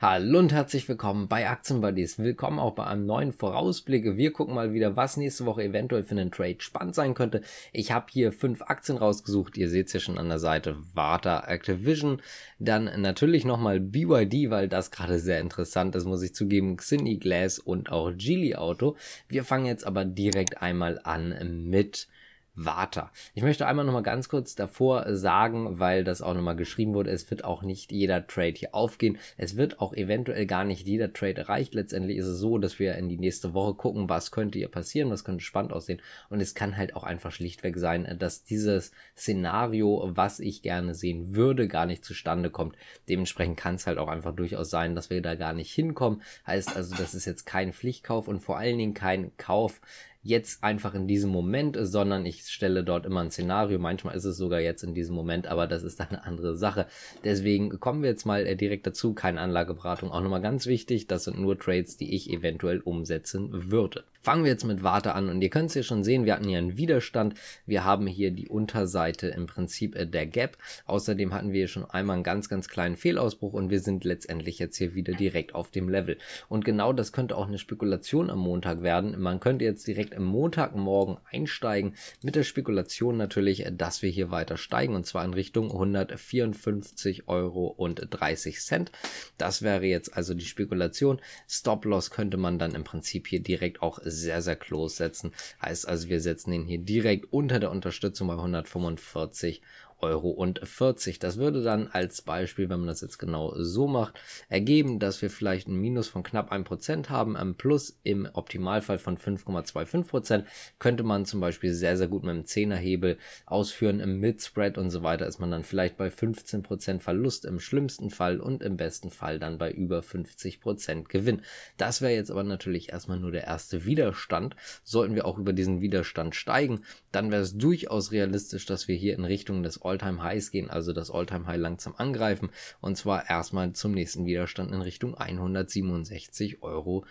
Hallo und herzlich willkommen bei Aktienbuddies. Willkommen auch bei einem neuen Vorausblick. Wir gucken mal wieder, was nächste Woche eventuell für einen Trade spannend sein könnte. Ich habe hier fünf Aktien rausgesucht. Ihr seht es ja schon an der Seite. Warta, Activision, dann natürlich nochmal BYD, weil das gerade sehr interessant ist, muss ich zugeben. Xini Glass und auch Geely Auto. Wir fangen jetzt aber direkt einmal an mit Warta. Ich möchte einmal noch mal ganz kurz davor sagen, weil das auch noch mal geschrieben wurde, es wird auch nicht jeder Trade hier aufgehen. Es wird auch eventuell gar nicht jeder Trade erreicht. Letztendlich ist es so, dass wir in die nächste Woche gucken, was könnte hier passieren, was könnte spannend aussehen. Und es kann halt auch einfach schlichtweg sein, dass dieses Szenario, was ich gerne sehen würde, gar nicht zustande kommt. Dementsprechend kann es halt auch einfach durchaus sein, dass wir da gar nicht hinkommen. Heißt also, das ist jetzt kein Pflichtkauf und vor allen Dingen kein Kauf, jetzt einfach in diesem Moment, sondern ich stelle dort immer ein Szenario. Manchmal ist es sogar jetzt in diesem Moment, aber das ist eine andere Sache. Deswegen kommen wir jetzt mal äh, direkt dazu. Keine Anlageberatung. Auch nochmal ganz wichtig. Das sind nur Trades, die ich eventuell umsetzen würde. Fangen wir jetzt mit Warte an und ihr könnt es hier schon sehen, wir hatten hier einen Widerstand. Wir haben hier die Unterseite im Prinzip äh, der Gap. Außerdem hatten wir hier schon einmal einen ganz, ganz kleinen Fehlausbruch und wir sind letztendlich jetzt hier wieder direkt auf dem Level. Und genau das könnte auch eine Spekulation am Montag werden. Man könnte jetzt direkt am Montagmorgen einsteigen mit der Spekulation natürlich, äh, dass wir hier weiter steigen und zwar in Richtung 154 Euro und 30 Cent. Das wäre jetzt also die Spekulation. Stop-Loss könnte man dann im Prinzip hier direkt auch sehr, sehr close setzen. Heißt also, wir setzen ihn hier direkt unter der Unterstützung bei 145 Euro und 40. Das würde dann als Beispiel, wenn man das jetzt genau so macht, ergeben, dass wir vielleicht ein Minus von knapp 1% haben, ein Plus im Optimalfall von 5,25%. Könnte man zum Beispiel sehr, sehr gut mit einem 10er Hebel ausführen. Im Mid-Spread und so weiter ist man dann vielleicht bei 15% Verlust im schlimmsten Fall und im besten Fall dann bei über 50% Gewinn. Das wäre jetzt aber natürlich erstmal nur der erste Widerstand. Sollten wir auch über diesen Widerstand steigen, dann wäre es durchaus realistisch, dass wir hier in Richtung des Alltime Highs gehen, also das Alltime High langsam angreifen und zwar erstmal zum nächsten Widerstand in Richtung 167,70 Euro.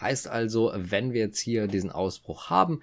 Heißt also, wenn wir jetzt hier diesen Ausbruch haben,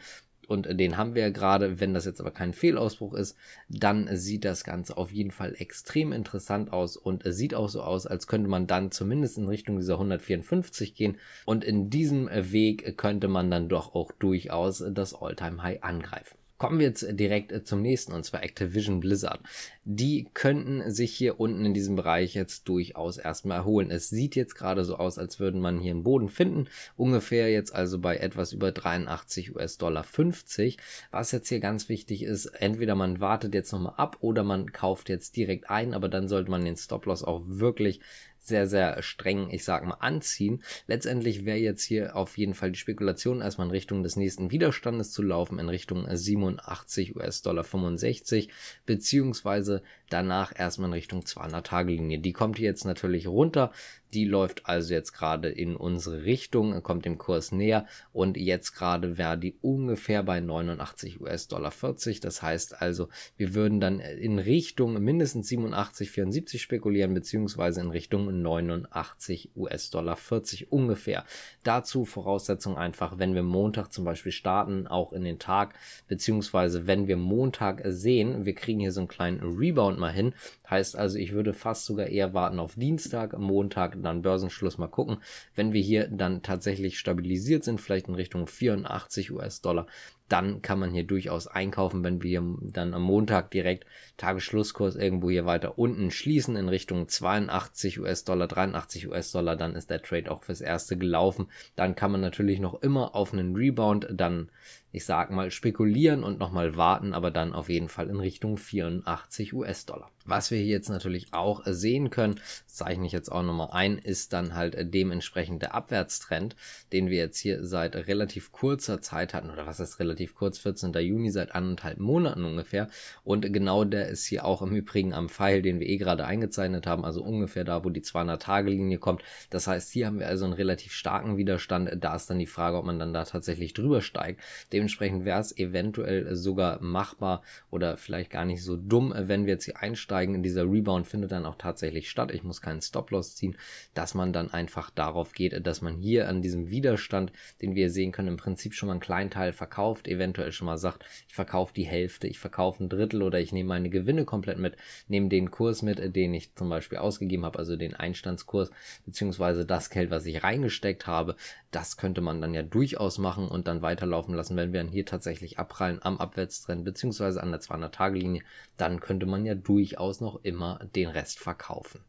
und den haben wir ja gerade. Wenn das jetzt aber kein Fehlausbruch ist, dann sieht das Ganze auf jeden Fall extrem interessant aus und sieht auch so aus, als könnte man dann zumindest in Richtung dieser 154 gehen und in diesem Weg könnte man dann doch auch durchaus das Alltime High angreifen. Kommen wir jetzt direkt äh, zum nächsten, und zwar Activision Blizzard. Die könnten sich hier unten in diesem Bereich jetzt durchaus erstmal erholen. Es sieht jetzt gerade so aus, als würden man hier einen Boden finden. Ungefähr jetzt also bei etwas über 83 US-Dollar 50. Was jetzt hier ganz wichtig ist, entweder man wartet jetzt nochmal ab oder man kauft jetzt direkt ein, aber dann sollte man den Stop-Loss auch wirklich sehr, sehr streng, ich sag mal, anziehen. Letztendlich wäre jetzt hier auf jeden Fall die Spekulation, erstmal in Richtung des nächsten Widerstandes zu laufen, in Richtung 87 US-Dollar 65, beziehungsweise danach erstmal in Richtung 200-Tage-Linie. Die kommt hier jetzt natürlich runter. Die läuft also jetzt gerade in unsere Richtung, kommt dem Kurs näher und jetzt gerade wäre die ungefähr bei 89 US-Dollar 40. Das heißt also, wir würden dann in Richtung mindestens 87, 74 spekulieren, beziehungsweise in Richtung 89 US-Dollar 40 ungefähr. Dazu Voraussetzung einfach, wenn wir Montag zum Beispiel starten, auch in den Tag, beziehungsweise wenn wir Montag sehen, wir kriegen hier so einen kleinen Rebound mal hin. Heißt also, ich würde fast sogar eher warten auf Dienstag, Montag, dann Börsenschluss mal gucken. Wenn wir hier dann tatsächlich stabilisiert sind, vielleicht in Richtung 84 US-Dollar, dann kann man hier durchaus einkaufen, wenn wir dann am Montag direkt Tagesschlusskurs irgendwo hier weiter unten schließen in Richtung 82 US-Dollar, 83 US-Dollar, dann ist der Trade auch fürs erste gelaufen. Dann kann man natürlich noch immer auf einen Rebound dann, ich sag mal, spekulieren und nochmal warten, aber dann auf jeden Fall in Richtung 84 US-Dollar. Was wir hier jetzt natürlich auch sehen können, zeichne ich jetzt auch nochmal ein, ist dann halt dementsprechend der Abwärtstrend, den wir jetzt hier seit relativ kurzer Zeit hatten, oder was ist relativ kurz, 14. Juni, seit anderthalb Monaten ungefähr. Und genau der ist hier auch im Übrigen am Pfeil, den wir eh gerade eingezeichnet haben, also ungefähr da, wo die 200-Tage-Linie kommt. Das heißt, hier haben wir also einen relativ starken Widerstand. Da ist dann die Frage, ob man dann da tatsächlich drüber steigt. Dementsprechend wäre es eventuell sogar machbar oder vielleicht gar nicht so dumm, wenn wir jetzt hier einsteigen. Dieser Rebound findet dann auch tatsächlich statt. Ich muss keinen Stop-Loss ziehen, dass man dann einfach darauf geht, dass man hier an diesem Widerstand, den wir sehen können, im Prinzip schon mal einen kleinen Teil verkauft, eventuell schon mal sagt, ich verkaufe die Hälfte, ich verkaufe ein Drittel oder ich nehme meine Gewinne komplett mit, nehme den Kurs mit, den ich zum Beispiel ausgegeben habe, also den Einstandskurs, beziehungsweise das Geld, was ich reingesteckt habe, das könnte man dann ja durchaus machen und dann weiterlaufen lassen, wenn wir dann hier tatsächlich abprallen am Abwärtstrend, beziehungsweise an der 200-Tage-Linie, dann könnte man ja durchaus noch immer den Rest verkaufen.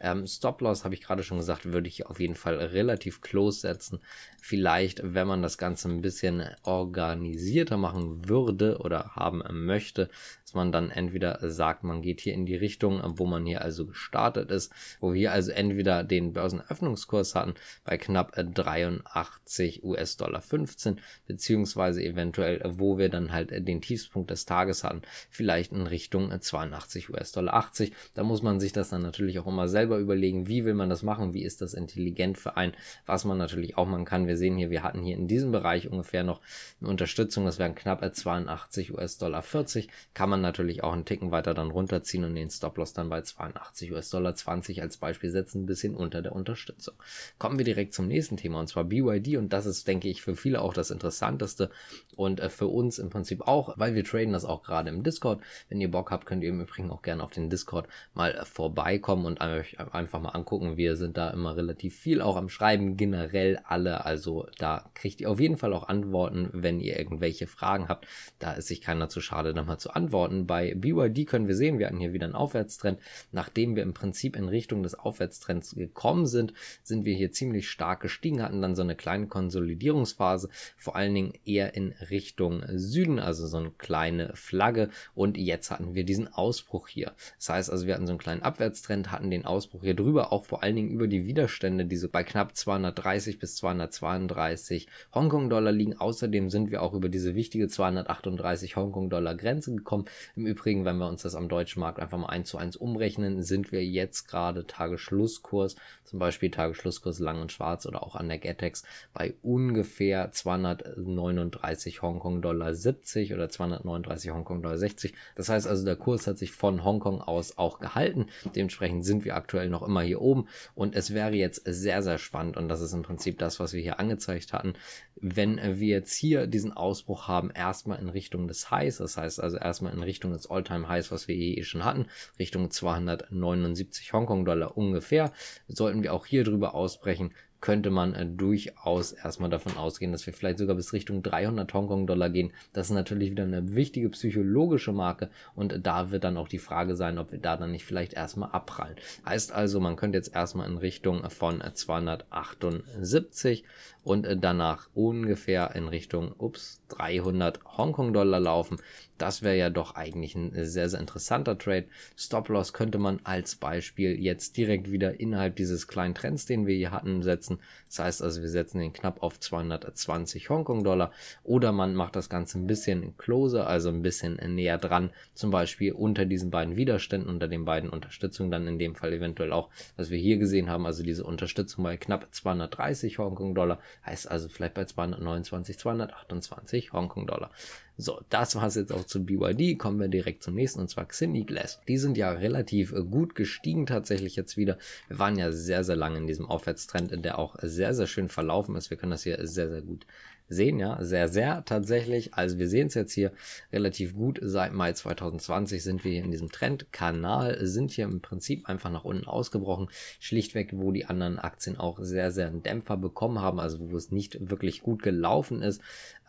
Ähm, Stop-Loss, habe ich gerade schon gesagt, würde ich auf jeden Fall relativ close setzen. Vielleicht, wenn man das Ganze ein bisschen organisierter machen würde oder haben möchte, dass man dann entweder sagt, man geht hier in die Richtung, wo man hier also gestartet ist, wo wir also entweder den Börsenöffnungskurs hatten bei knapp 83 US-Dollar 15, beziehungsweise eventuell, wo wir dann halt den Tiefspunkt des Tages hatten, vielleicht in Richtung 82 US-Dollar 80. Da muss man sich das dann natürlich auch immer selber überlegen, wie will man das machen, wie ist das intelligent für einen, was man natürlich auch machen kann. Wir sehen hier, wir hatten hier in diesem Bereich ungefähr noch eine Unterstützung, das wären knapp 82 US-Dollar 40, kann man natürlich auch einen Ticken weiter dann runterziehen und den Stop-Loss dann bei 82 US-Dollar 20 als Beispiel setzen, ein bisschen unter der Unterstützung. Kommen wir direkt zum nächsten Thema und zwar BYD und das ist, denke ich, für viele auch das Interessanteste und äh, für uns im Prinzip auch, weil wir traden das auch gerade im Discord. Wenn ihr Bock habt, könnt ihr im Übrigen auch gerne auf den Discord mal äh, vorbeikommen und euch einfach mal angucken. Wir sind da immer relativ viel auch am Schreiben, generell alle, also da kriegt ihr auf jeden Fall auch Antworten, wenn ihr irgendwelche Fragen habt. Da ist sich keiner zu schade, da mal zu antworten. Bei BYD können wir sehen, wir hatten hier wieder einen Aufwärtstrend. Nachdem wir im Prinzip in Richtung des Aufwärtstrends gekommen sind, sind wir hier ziemlich stark gestiegen, hatten dann so eine kleine Konsolidierungsphase, vor allen Dingen eher in Richtung Süden, also so eine kleine Flagge. Und jetzt hatten wir diesen Ausbruch hier. Das heißt also, wir hatten so einen kleinen Abwärtstrend, hatten den Ausbruch hier drüber, auch vor allen Dingen über die Widerstände, die so bei knapp 230 bis 232 Hongkong-Dollar liegen. Außerdem sind wir auch über diese wichtige 238 Hongkong-Dollar Grenze gekommen. Im Übrigen, wenn wir uns das am deutschen Markt einfach mal eins zu eins umrechnen, sind wir jetzt gerade Tagesschlusskurs, zum Beispiel Tagesschlusskurs lang und schwarz oder auch an der Getex bei ungefähr 239 Hongkong-Dollar 70 oder 239 Hongkong-Dollar 60. Das heißt also, der Kurs hat sich von Hongkong aus auch gehalten. Dementsprechend sind wir aktuell noch immer hier oben und es wäre jetzt sehr, sehr spannend und das ist im Prinzip das, was wir hier angezeigt hatten, wenn wir jetzt hier diesen Ausbruch haben, erstmal in Richtung des Highs, das heißt also erstmal in Richtung des Alltime Highs, was wir eh schon hatten, Richtung 279 Hongkong-Dollar ungefähr, sollten wir auch hier drüber ausbrechen, könnte man äh, durchaus erstmal davon ausgehen, dass wir vielleicht sogar bis Richtung 300 Hongkong-Dollar gehen. Das ist natürlich wieder eine wichtige psychologische Marke und da wird dann auch die Frage sein, ob wir da dann nicht vielleicht erstmal abprallen. Heißt also, man könnte jetzt erstmal in Richtung von 278 und äh, danach ungefähr in Richtung ups, 300 Hongkong-Dollar laufen. Das wäre ja doch eigentlich ein sehr, sehr interessanter Trade. Stop-Loss könnte man als Beispiel jetzt direkt wieder innerhalb dieses kleinen Trends, den wir hier hatten, setzen. Das heißt also, wir setzen den knapp auf 220 Hongkong-Dollar oder man macht das Ganze ein bisschen closer, also ein bisschen näher dran, zum Beispiel unter diesen beiden Widerständen, unter den beiden Unterstützungen, dann in dem Fall eventuell auch, was wir hier gesehen haben, also diese Unterstützung bei knapp 230 Hongkong-Dollar, heißt also vielleicht bei 229, 228 Hongkong-Dollar. So, das war es jetzt auch zu BYD. Kommen wir direkt zum nächsten und zwar Xindi Glass. Die sind ja relativ äh, gut gestiegen tatsächlich jetzt wieder. Wir waren ja sehr, sehr lange in diesem Aufwärtstrend, der auch sehr, sehr schön verlaufen ist. Wir können das hier sehr, sehr gut sehen, ja, sehr, sehr tatsächlich. Also wir sehen es jetzt hier relativ gut. Seit Mai 2020 sind wir hier in diesem Trendkanal, sind hier im Prinzip einfach nach unten ausgebrochen. Schlichtweg, wo die anderen Aktien auch sehr, sehr einen Dämpfer bekommen haben, also wo es nicht wirklich gut gelaufen ist.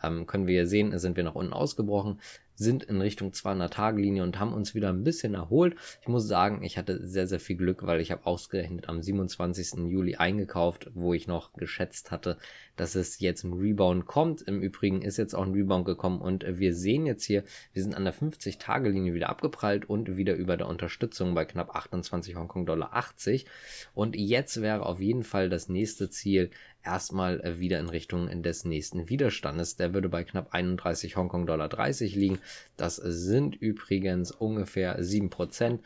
Ähm, können wir sehen, sind wir nach unten ausgebrochen sind in Richtung 200-Tage-Linie und haben uns wieder ein bisschen erholt. Ich muss sagen, ich hatte sehr, sehr viel Glück, weil ich habe ausgerechnet am 27. Juli eingekauft, wo ich noch geschätzt hatte, dass es jetzt ein Rebound kommt. Im Übrigen ist jetzt auch ein Rebound gekommen und wir sehen jetzt hier, wir sind an der 50-Tage-Linie wieder abgeprallt und wieder über der Unterstützung bei knapp 28 Hongkong-Dollar 80. Und jetzt wäre auf jeden Fall das nächste Ziel erstmal äh, wieder in Richtung des nächsten Widerstandes. Der würde bei knapp 31 Hongkong Dollar 30 liegen. Das sind übrigens ungefähr 7%.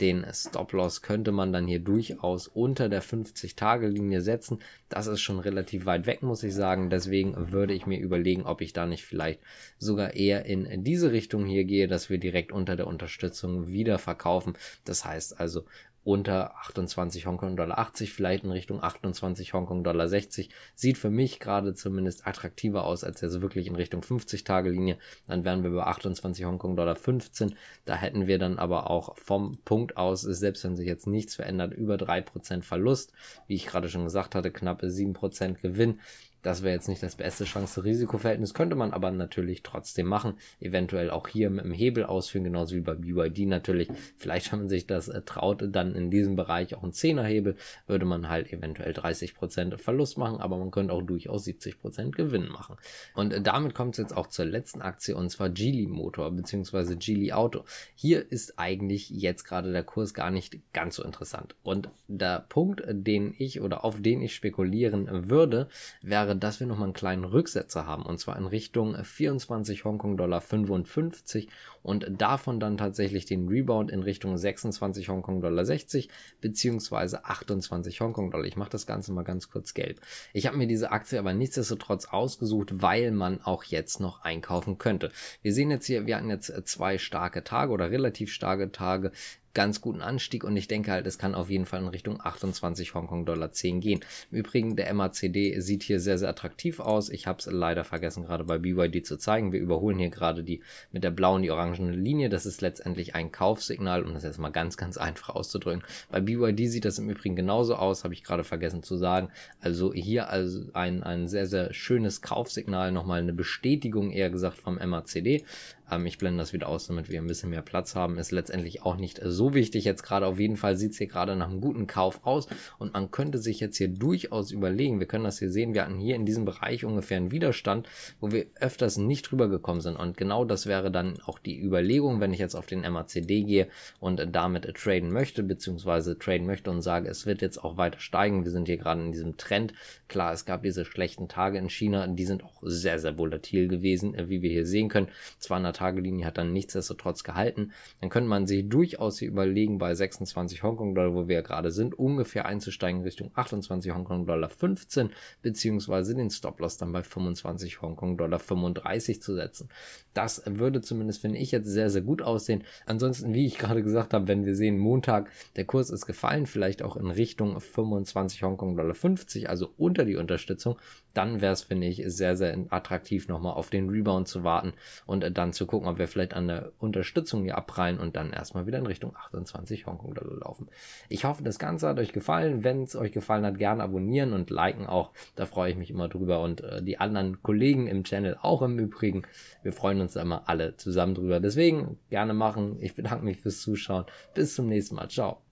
Den Stop-Loss könnte man dann hier durchaus unter der 50-Tage-Linie setzen. Das ist schon relativ weit weg, muss ich sagen. Deswegen würde ich mir überlegen, ob ich da nicht vielleicht sogar eher in diese Richtung hier gehe, dass wir direkt unter der Unterstützung wieder verkaufen. Das heißt also unter 28 Hongkong Dollar 80, vielleicht in Richtung 28 Hongkong Dollar 60. Sieht für mich gerade zumindest attraktiver aus, als jetzt wirklich in Richtung 50 Tage Linie. Dann wären wir bei 28 Hongkong Dollar 15. Da hätten wir dann aber auch vom Punkt aus, selbst wenn sich jetzt nichts verändert, über 3% Verlust. Wie ich gerade schon gesagt hatte, knappe 7% Gewinn. Das wäre jetzt nicht das beste Chance-Risiko-Verhältnis, könnte man aber natürlich trotzdem machen. Eventuell auch hier mit dem Hebel ausführen, genauso wie bei BYD natürlich. Vielleicht, wenn man sich das äh, traut, dann in diesem Bereich auch ein 10er-Hebel, würde man halt eventuell 30% Verlust machen, aber man könnte auch durchaus 70% Gewinn machen. Und äh, damit kommt es jetzt auch zur letzten Aktie und zwar Geely Motor bzw. Geely Auto. Hier ist eigentlich jetzt gerade der Kurs gar nicht ganz so interessant. Und der Punkt, den ich oder auf den ich spekulieren würde, wäre dass wir nochmal einen kleinen Rücksetzer haben und zwar in Richtung 24 Hongkong Dollar 55 und davon dann tatsächlich den Rebound in Richtung 26 Hongkong Dollar 60 beziehungsweise 28 Hongkong Dollar. Ich mache das Ganze mal ganz kurz gelb. Ich habe mir diese Aktie aber nichtsdestotrotz ausgesucht, weil man auch jetzt noch einkaufen könnte. Wir sehen jetzt hier, wir hatten jetzt zwei starke Tage oder relativ starke Tage ganz guten Anstieg und ich denke halt, es kann auf jeden Fall in Richtung 28 Hongkong Dollar 10 gehen. Im Übrigen, der MACD sieht hier sehr, sehr attraktiv aus. Ich habe es leider vergessen, gerade bei BYD zu zeigen. Wir überholen hier gerade die mit der blauen, die orangene Linie. Das ist letztendlich ein Kaufsignal, um das jetzt mal ganz, ganz einfach auszudrücken. Bei BYD sieht das im Übrigen genauso aus, habe ich gerade vergessen zu sagen. Also hier also ein, ein sehr, sehr schönes Kaufsignal, nochmal eine Bestätigung eher gesagt vom MACD. Ähm, ich blende das wieder aus, damit wir ein bisschen mehr Platz haben. Ist letztendlich auch nicht so wichtig. Jetzt gerade auf jeden Fall sieht es hier gerade nach einem guten Kauf aus. Und man könnte sich jetzt hier durchaus überlegen, wir können das hier sehen, wir hatten hier in diesem Bereich ungefähr einen Widerstand, wo wir öfters nicht drüber gekommen sind. Und genau das wäre dann auch die Überlegung, wenn ich jetzt auf den MACD gehe und damit traden möchte, beziehungsweise traden möchte und sage, es wird jetzt auch weiter steigen. Wir sind hier gerade in diesem Trend. Klar, es gab diese schlechten Tage in China, die sind auch sehr, sehr volatil gewesen, wie wir hier sehen können. 200 Tage-Linie hat dann nichtsdestotrotz gehalten. Dann könnte man sich durchaus überlegen, bei 26 Hongkong-Dollar, wo wir ja gerade sind, ungefähr einzusteigen Richtung 28 Hongkong-Dollar 15, beziehungsweise den Stop-Loss dann bei 25 Hongkong-Dollar 35 zu setzen. Das würde zumindest, finde ich, jetzt sehr, sehr gut aussehen. Ansonsten, wie ich gerade gesagt habe, wenn wir sehen, Montag, der Kurs ist gefallen, vielleicht auch in Richtung 25 Hongkong-Dollar 50, also unter die Unterstützung, dann wäre es, finde ich, sehr, sehr attraktiv, nochmal auf den Rebound zu warten und dann zu gucken, ob wir vielleicht an der Unterstützung hier abprallen und dann erstmal wieder in Richtung 28 Hongkong-Dollar laufen. Ich hoffe, das Ganze hat euch gefallen. Wenn es euch gefallen hat, gerne abonnieren und liken auch. Da freue ich mich immer drüber und äh, die anderen Kollegen im Channel auch im Übrigen. Wir freuen uns da immer alle zusammen drüber. Deswegen gerne machen. Ich bedanke mich fürs Zuschauen. Bis zum nächsten Mal. Ciao.